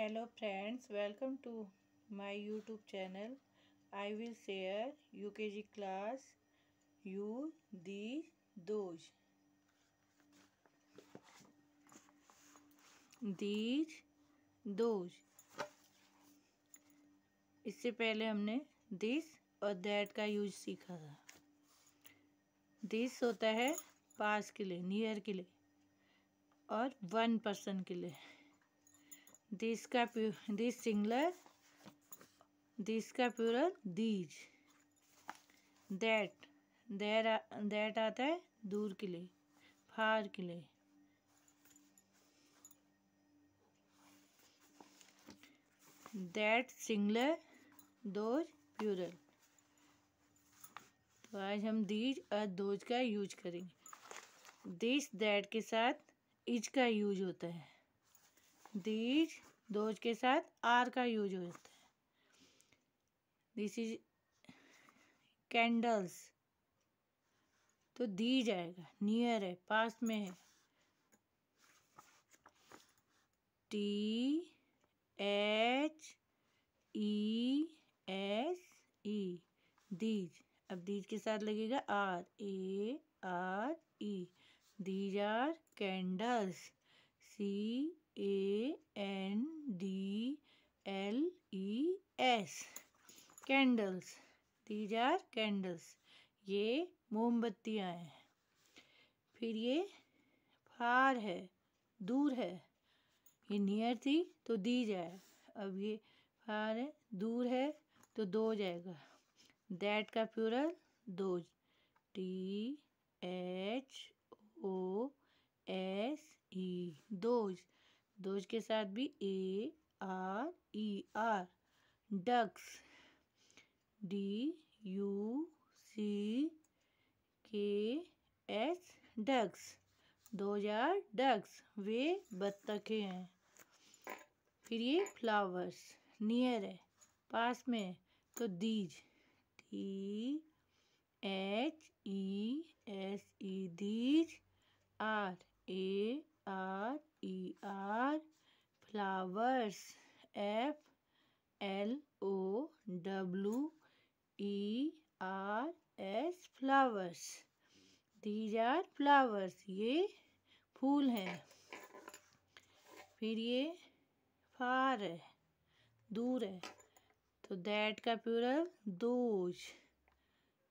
Hello friends welcome to my YouTube channel I will share UKG class you the those these those इससे पहले हमने this और that का use सीखा था। दिस होता है पास के लिए नियर के लिए और वन पर्सन के लिए। दिस का दिस सिंगलर दिस का plural these that that that आता है दूर के लिए, फार के लिए. दैट सिंगलर दोज प्यूरल तो आज हम दीज और दोज का यूज़ करेंगे. दिस दैट के साथ, इज़ का यूज़ होता है. दीज दोज के साथ आर का यूज़ होता है। दिस इज़ कैंडल्स तो दी जाएगा नियर है, पास में है। T H E S E these अब दीज के साथ लगेगा R A R E these are candles C A N D L E S candles these are candles ये मोमबत्तियाँ हैं। फिर ये फार है, दूर है। ये नियर थी तो दी जाए। अब ये फार है, दूर है तो दो जाएगा। दैट का प्यूरल दो। T H O S E those those के साथ भी A, R, E, R. Ducks. D, U, C, K, S, ducks. दो हज़ार डक्स। वे बत्तखें हैं। फिर ये फ्लावर्स। नियर है। पास में तो these. T, H, E, S, E, these. R, A, R flowers F L O W E R S flowers these are flowers ये फूल हैं। फिर ये फार है। दूर है। तो दैट का plural those.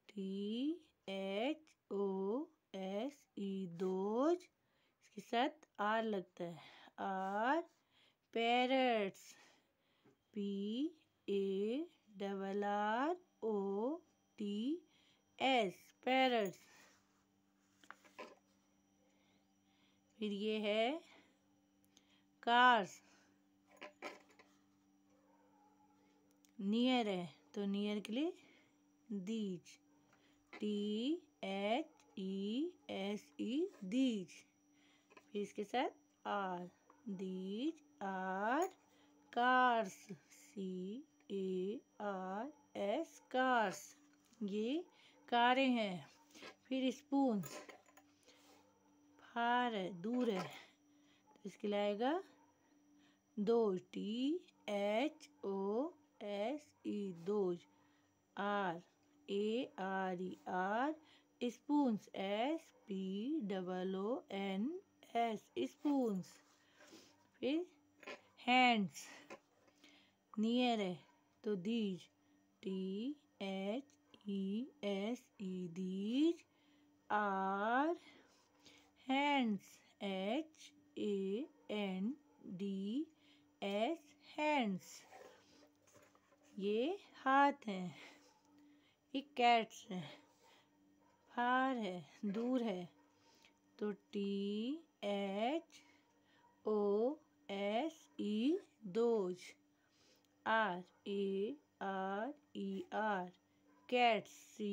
T H O S E those. इसके साथ आर लगता है। Are parrots, P A double R O T S, parrots. फिर ये है कार्स। नियर है तो नियर के लिए these. T H E S E, these. फिर इसके साथ are, these. Are cars C A R S cars. ये कारें हैं। फिर स्पून फार है, दूर है। तो इसके लिए आएगा those T H O S E those are A R E are spoons S P double O N S spoons फिर हैंड्स नियर है तो these T H E S E these are hands H A N D S hands ये हाथ हैं. ये cats है. फार है, दूर है. तो T H O S E those are, A, R, E, are, cats, C,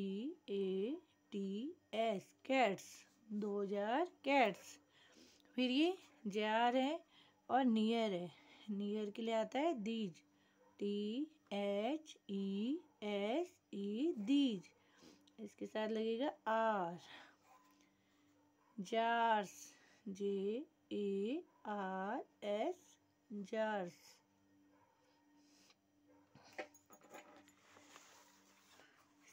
A, T, S, cats, दो हज़ार कैट्स। फिर ये जार है और नियर है। नियर के लिए आता है these. T, H, E, S, E, these. इसके साथ लगेगा are. Jars, J, A, R, S, jars.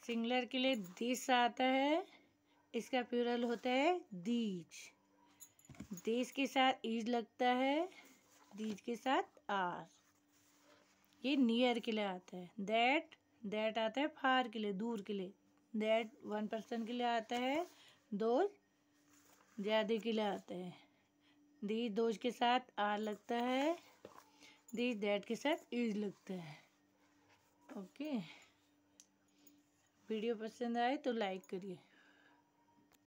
Singular के लिए दिस आता है, इसका प्यूरल होता है दीज। देश के साथ ईज लगता है, दीज के साथ आर। ये नियर के लिए आता है। दैट दैट आता है फार के लिए, दूर के लिए। दैट वन पर्सन के लिए आता है दो ज़्यादा के लिए आता है। दीज दोज के साथ आर लगता है दीज दैट के साथ इज़ लगता है। ओके वीडियो पसंद आए तो लाइक करिए।